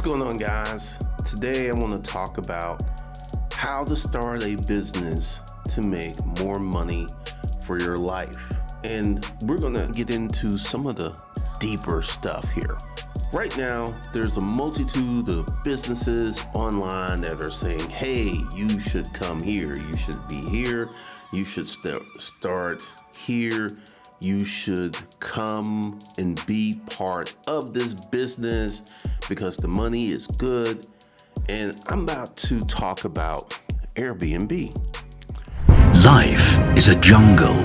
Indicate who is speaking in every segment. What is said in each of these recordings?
Speaker 1: What's going on, guys? Today I want to talk about how to start a business to make more money for your life. And we're going to get into some of the deeper stuff here. Right now, there's a multitude of businesses online that are saying, hey, you should come here, you should be here, you should st- start here, you should come and be part of this business because the money is good. And I'm about to talk about Airbnb.
Speaker 2: Life is a jungle.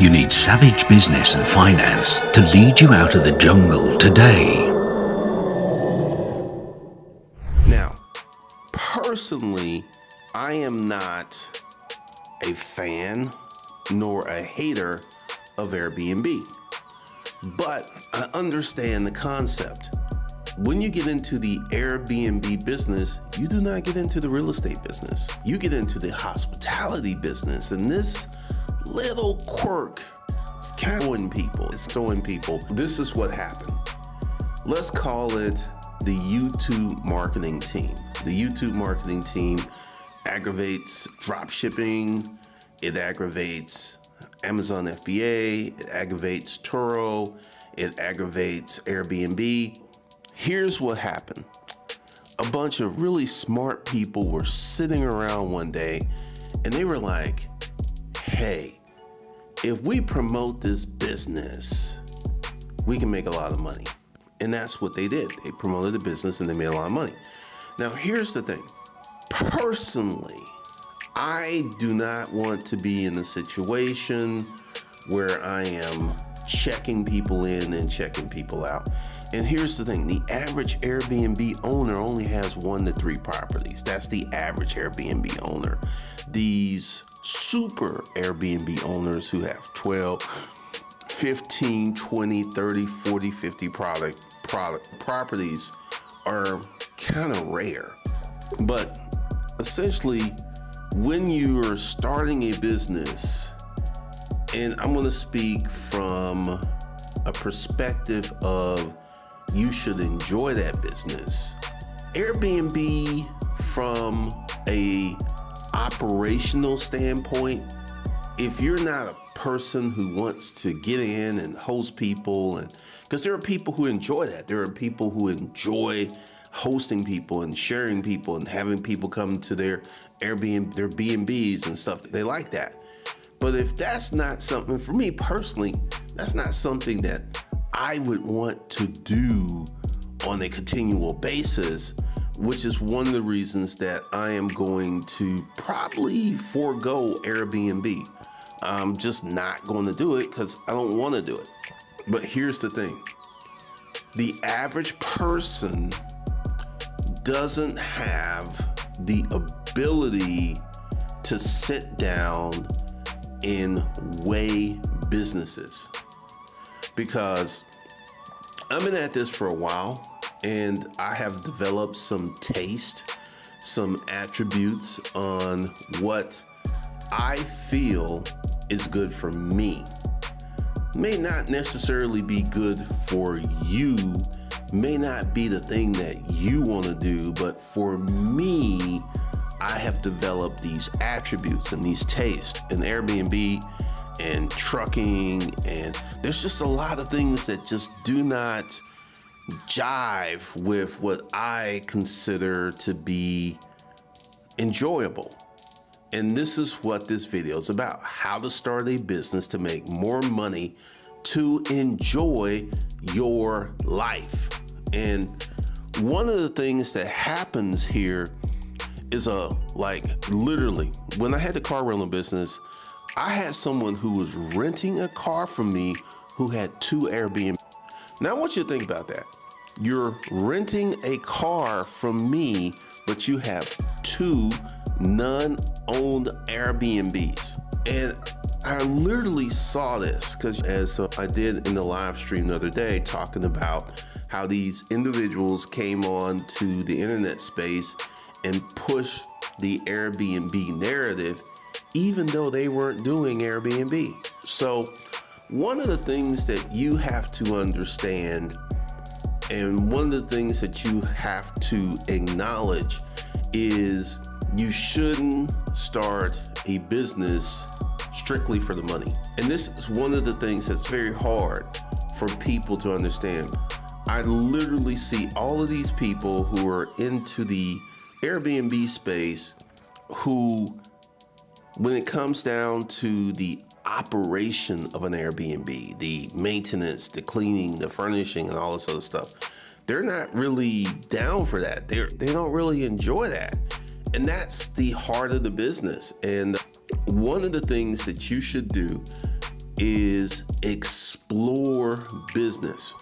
Speaker 2: You need savage business and finance to lead you out of the jungle today.
Speaker 1: Now, personally, I am not a fan nor a hater of Airbnb, but I understand the concept. When you get into the Airbnb business, you do not get into the real estate business. You get into the hospitality business, and this little quirk is throwing people. It's throwing people. This is what happened. Let's call it the YouTube marketing team. The YouTube marketing team aggravates drop shipping, it aggravates Amazon FBA, it aggravates Turo, it aggravates Airbnb. Here's what happened a bunch of really smart people were sitting around one day and they were like, hey, if we promote this business, we can make a lot of money. And that's what they did. They promoted the business and they made a lot of money. Now, here's the thing personally, I do not want to be in a situation where I am checking people in and checking people out. And here's the thing the average Airbnb owner only has one to three properties. That's the average Airbnb owner. These super Airbnb owners who have 12, 15, 20, 30, 40, 50 product, product properties are kind of rare. But essentially, when you are starting a business, and I'm going to speak from a perspective of you should enjoy that business. Airbnb from a operational standpoint, if you're not a person who wants to get in and host people and because there are people who enjoy that. There are people who enjoy hosting people and sharing people and having people come to their Airbnb, their B&Bs and stuff. They like that. But if that's not something for me personally, that's not something that I would want to do on a continual basis, which is one of the reasons that I am going to probably forego Airbnb. I'm just not going to do it because I don't want to do it. But here's the thing the average person doesn't have the ability to sit down and weigh businesses because I've been at this for a while and I have developed some taste, some attributes on what I feel is good for me. May not necessarily be good for you, may not be the thing that you want to do, but for me, I have developed these attributes and these tastes. In Airbnb, and trucking and there's just a lot of things that just do not jive with what I consider to be enjoyable. And this is what this video is about how to start a business to make more money to enjoy your life. And one of the things that happens here is a like literally when I had the car rental business, I had someone who was renting a car from me who had two Airbnb. Now, I want you to think about that. You're renting a car from me, but you have two non owned Airbnbs. And I literally saw this because, as uh, I did in the live stream the other day, talking about how these individuals came on to the internet space and pushed the Airbnb narrative even though they weren't doing Airbnb. So, one of the things that you have to understand And one of the things that you have to acknowledge is you shouldn't start a business strictly for the money. And this is one of the things that's very hard for people to understand. I literally see all of these people who are into the Airbnb space who, when it comes down to the operation of an Airbnb, the maintenance, the cleaning, the furnishing, and all this other stuff, they're not really down for that. They they don't really enjoy that. And that's the heart of the business. And one of the things that you should do is explore business.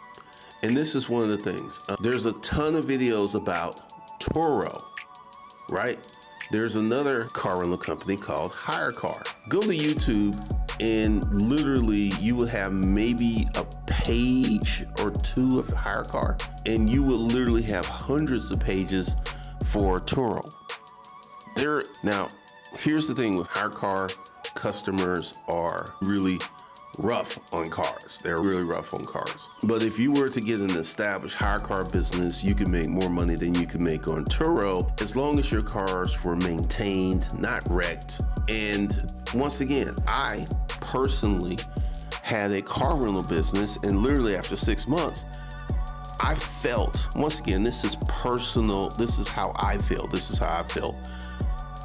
Speaker 1: And this is one of the things. Uh, there's a ton of videos about Turo, right? There's another car rental company called HyreCar. Go to YouTube and literally you will have maybe a page or two of HyreCar and you will literally have hundreds of pages for Turo. There now, here's the thing with HyreCar customers are really rough on cars. They're really rough on cars. But if you were to get an established HyreCar business, you could make more money than you could make on Turo as long as your cars were maintained, not wrecked. And once again, I personally had a car rental business, and literally after six months, I felt, once again, this is personal, this is how I feel, this is how I felt.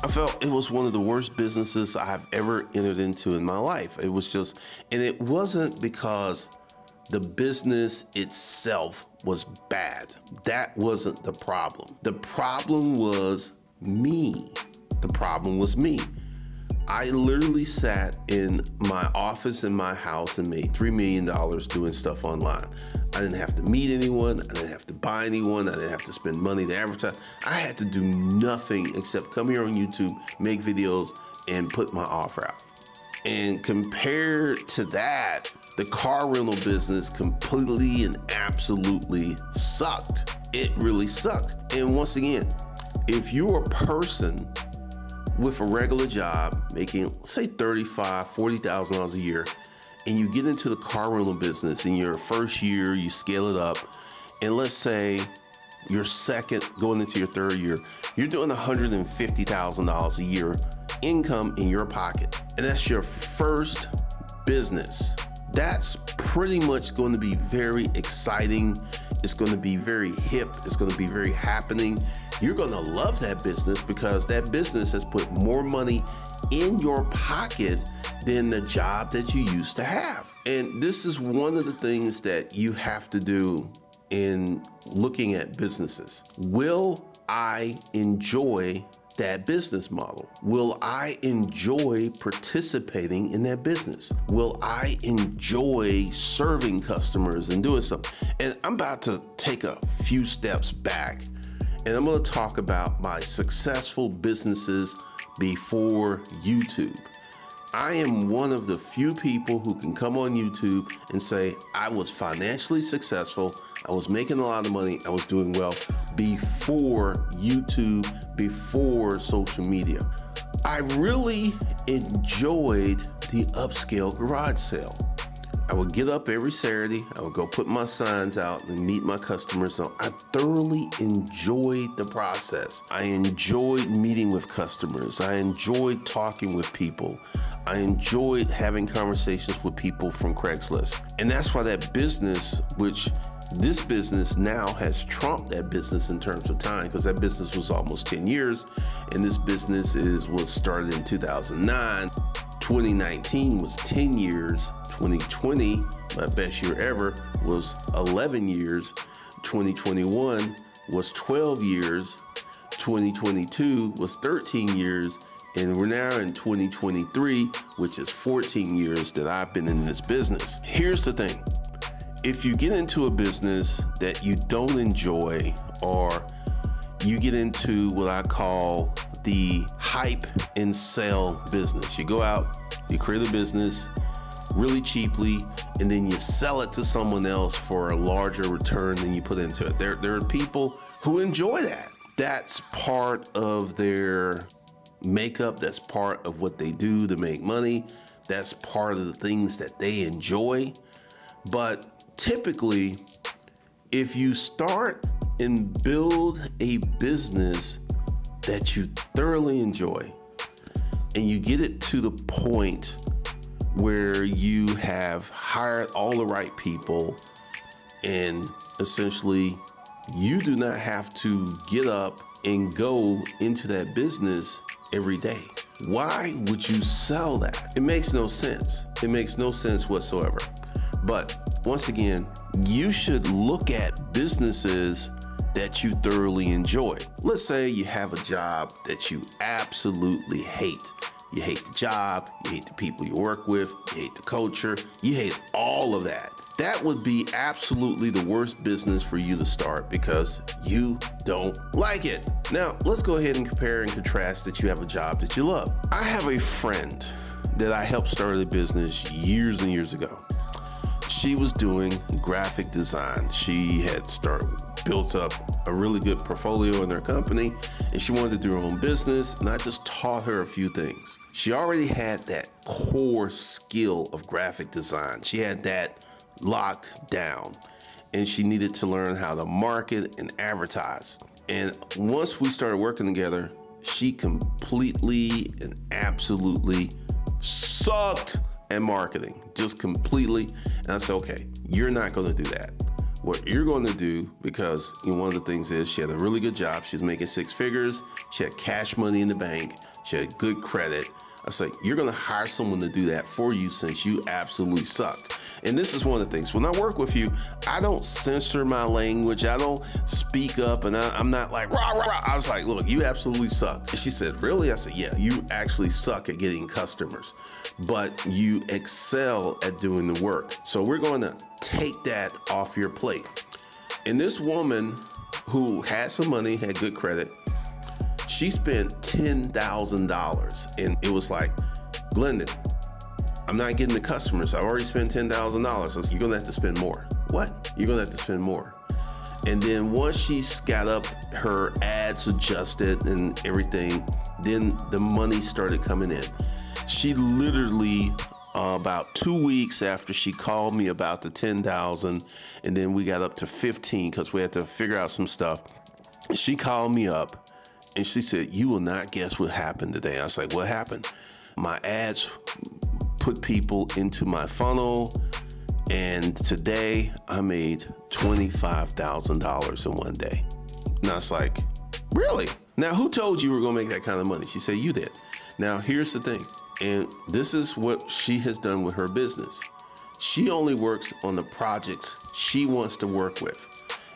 Speaker 1: I felt it was one of the worst businesses I've ever entered into in my life. It was just, and it wasn't because the business itself was bad. That wasn't the problem. The problem was me. The problem was me. I literally sat in my office in my house and made $3 million doing stuff online. I didn't have to meet anyone. I didn't have to buy anyone. I didn't have to spend money to advertise. I had to do nothing except come here on YouTube, make videos, and put my offer out. And compared to that, the car rental business completely and absolutely sucked. It really sucked. And once again, if you're a person with a regular job making say 35 40000 dollars a year and you get into the car rental business in your first year you scale it up and let's say your second going into your third year you're doing $150000 a year income in your pocket and that's your first business. That's pretty much going to be very exciting. It's going to be very hip. It's going to be very happening you're going to love that business because that business has put more money in your pocket than the job that you used to have. And this is one of the things that you have to do in looking at businesses. Will I enjoy that business model? Will I enjoy participating in that business? Will I enjoy serving customers and doing something? And I'm about to take a few steps back and I'm going to talk about my successful businesses before YouTube. I am one of the few people who can come on YouTube and say, I was financially successful, I was making a lot of money, I was doing well before YouTube, before social media. I really enjoyed the upscale garage sale. I would get up every Saturday. I would go put my signs out and meet my customers. So I thoroughly enjoyed the process. I enjoyed meeting with customers. I enjoyed talking with people. I enjoyed having conversations with people from Craigslist. And that's why that business, which this business now has trumped that business in terms of time because that business was almost 10 years and this business is was started in 2009 2019 was 10 years 2020, my best year ever, was 11 years. 2021 was 12 years. 2022 was 13 years. And we're now in 2023, which is 14 years that I've been in this business. Here's the thing if you get into a business that you don't enjoy, or you get into what I call the hype and sell business, you go out, you create a business, really cheaply and then you sell it to someone else for a larger return than you put into it. There, there are people who enjoy that. That's part of their makeup, that's part of what they do to make money, that's part of the things that they enjoy. But typically, if you start and build a business that you thoroughly enjoy and you get it to the point where you have hired all the right people and essentially you do not have to get up and go into that business every day. Why would you sell that? It makes no sense. It makes no sense whatsoever. But once again, you should look at businesses that you thoroughly enjoy. Let's say you have a job that you absolutely hate. You hate the job, you hate the people you work with, you hate the culture, you hate all of that. That would be absolutely the worst business for you to start because you don't like it. Now, let's go ahead and compare and contrast that you have a job that you love. I have a friend that I helped start a business years and years ago. She was doing graphic design. She had started built up a really good portfolio in their company and she wanted to do her own business and I just taught her a few things. She already had that core skill of graphic design. She had that locked down and she needed to learn how to market and advertise. And once we started working together, she completely and absolutely sucked at marketing, just completely. And I said, okay, you're not going to do that. What you're going to do, because you know, one of the things is she had a really good job. She was making six figures. She had cash money in the bank. She had good credit. I said, you're going to hire someone to do that for you since you absolutely sucked. And this is one of the things when I work with you, I don't censor my language. I don't speak up and I, am not like, rah, rah, rah. I was like, look, you absolutely suck. And she said, really? I said, yeah, you actually suck at getting customers, but you excel at doing the work. So we're going to take that off your plate. And this woman who had some money, had good credit, she spent $10,000 and it was like, Glendon, I'm not getting the customers. I've already spent $10,000. So you're gonna have to spend more. What? You're gonna have to spend more. And then once she's got up her ads adjusted and everything, then the money started coming in. She literally uh, about two weeks after she called me about the 10,000 and then we got up to 15 because we had to figure out some stuff. She called me up and she said, you will not guess what happened today. I was like, what happened? My ads put people into my funnel. And today I made $25,000 in one day. And I was like, really? Now, who told you you were gonna make that kind of money? She said, you did. Now, here's the thing. And this is what she has done with her business. She only works on the projects she wants to work with.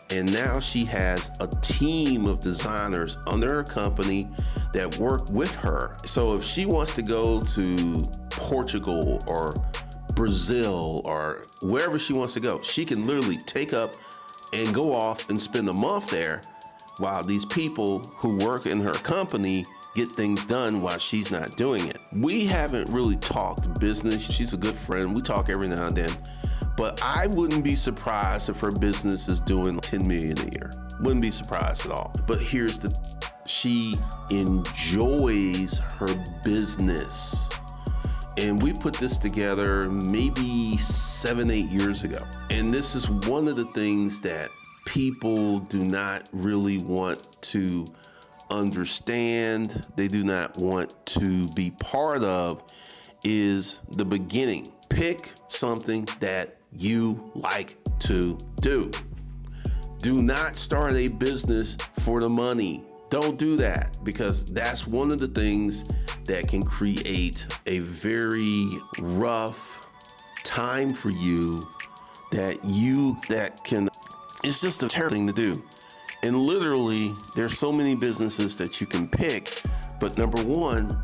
Speaker 1: And now she has a team of designers under her company that work with her. So if she wants to go to Portugal or Brazil or wherever she wants to go, she can literally take up and go off and spend a month there while these people who work in her company get things done while she's not doing it. We haven't really talked business. She's a good friend. We talk every now and then. But I wouldn't be surprised if her business is doing 10 million a year. Wouldn't be surprised at all. But here's the she enjoys her business. And we put this together maybe seven, eight years ago. And this is one of the things that people do not really want to understand, they do not want to be part of, is the beginning. Pick something that you like to do. Do not start a business for the money. Don't do that because that's one of the things that can create a very rough time for you that you that can it's just a terrible thing to do. And literally there's so many businesses that you can pick, but number 1,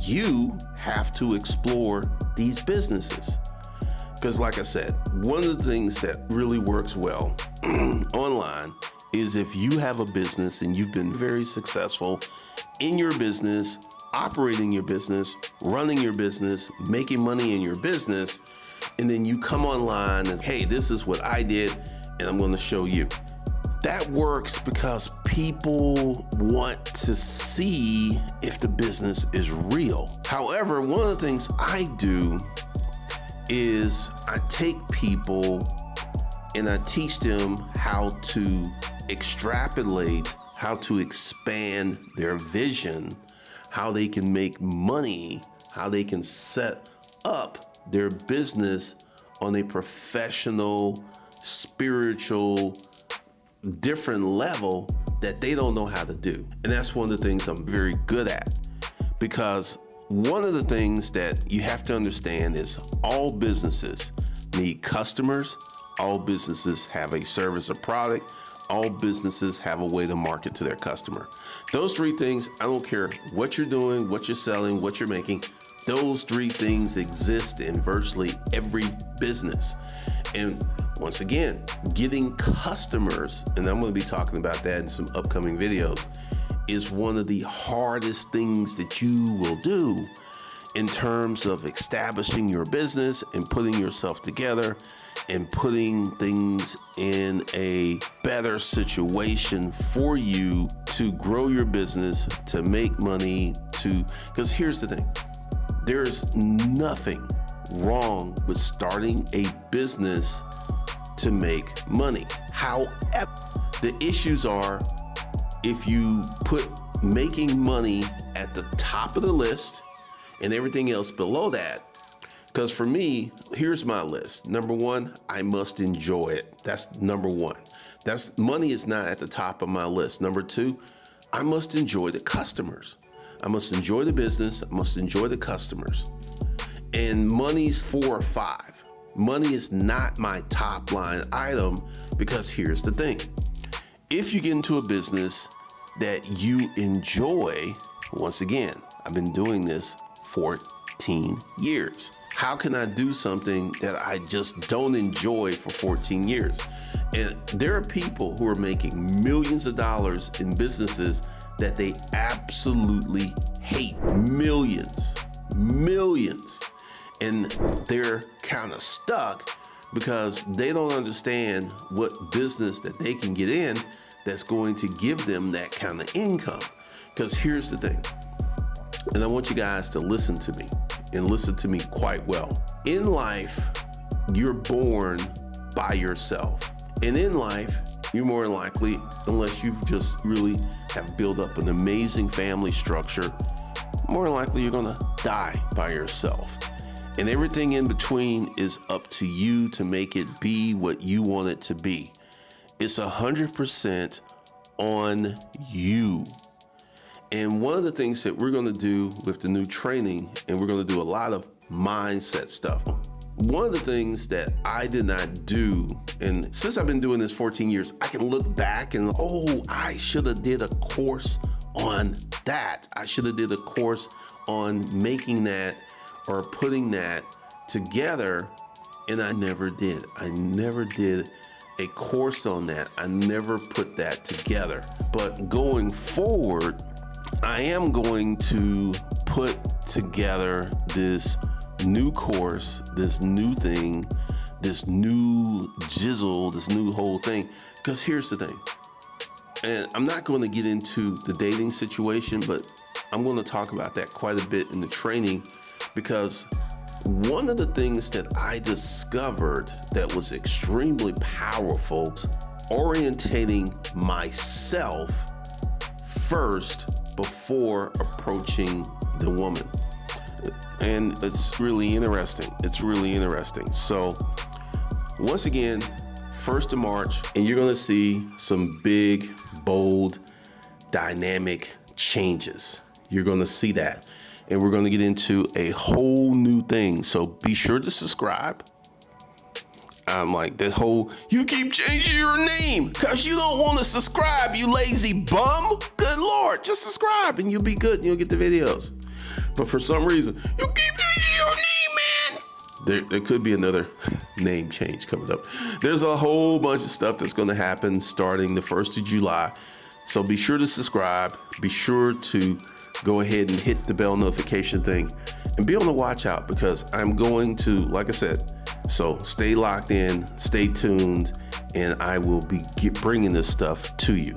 Speaker 1: you have to explore these businesses. Because, like I said, one of the things that really works well online is if you have a business and you've been very successful in your business, operating your business, running your business, making money in your business, and then you come online and, hey, this is what I did, and I'm going to show you. That works because people want to see if the business is real. However, one of the things I do is I take people and I teach them how to extrapolate, how to expand their vision, how they can make money, how they can set up their business on a professional, spiritual, different level that they don't know how to do. And that's one of the things I'm very good at because one of the things that you have to understand is all businesses need customers, all businesses have a service or product, all businesses have a way to market to their customer. Those three things, I don't care what you're doing, what you're selling, what you're making, those three things exist in virtually every business. And once again, getting customers, and I'm to be talking about that in some upcoming videos, is one of the hardest things that you will do in terms of establishing your business and putting yourself together and putting things in a better situation for you to grow your business, to make money, to because here's the thing there's nothing wrong with starting a business to make money. However, the issues are if you put making money at the top of the list and everything else below that. Because for me, here's my list. Number one, I must enjoy it. That's number one. That's money is not at the top of my list. Number two, I must enjoy the customers. I must enjoy the business. I must enjoy the customers. And money's four or five. Money is not my top line item because here's the thing. If you get into a business that you enjoy, once again, I've been doing this 14 years. How can I do something that I just don't enjoy for 14 years? And there are people who are making millions of dollars in businesses that they absolutely hate. Millions, millions. And they're kind of stuck because they don't understand what business that they can get in that's going to give them that kind of income. Because here's the thing, and I want you guys to listen to me and listen to me quite well. In life, you're born by yourself. And in life, you're more likely, unless you just really have built up an amazing family structure, more likely you're gonna die by yourself. And everything in between is up to you to make it be what you want it to be. It's 100% on you. And one of the things that we're gonna do with the new training, and we're gonna do a lot of mindset stuff. One of the things that I did not do, and since I've been doing this 14 years, I can look back and oh, I should have did a course on that. I should have did a course on making that or putting that together, and I never did. I never did a course on that. I never put that together. But going forward, I am going to put together this new course, this new thing, this new jizzle, this new whole thing. Because here's the thing, and I'm not going to get into the dating situation, but I'm going to talk about that quite a bit in the training because one of the things that I discovered that was extremely powerful orientating myself first before approaching the woman and it's really interesting. It's really interesting. So, once again, 1st of March, and you're gonna see some big, bold, dynamic changes. You're gonna see that. And we're gonna get into a whole new thing. So, be sure to subscribe. I'm like, this whole, you keep changing your name because you don't want to subscribe, you lazy bum. Good Lord, just subscribe and you'll be good and you'll get the videos. But for some reason, you keep changing your name, man. There, there could be another name change coming up. There's a whole bunch of stuff that's going to happen starting the 1st of July. So be sure to subscribe. Be sure to go ahead and hit the bell notification thing and be on the watch out because I'm going to, like I said, so stay locked in, stay tuned, and I will be bringing this stuff to you.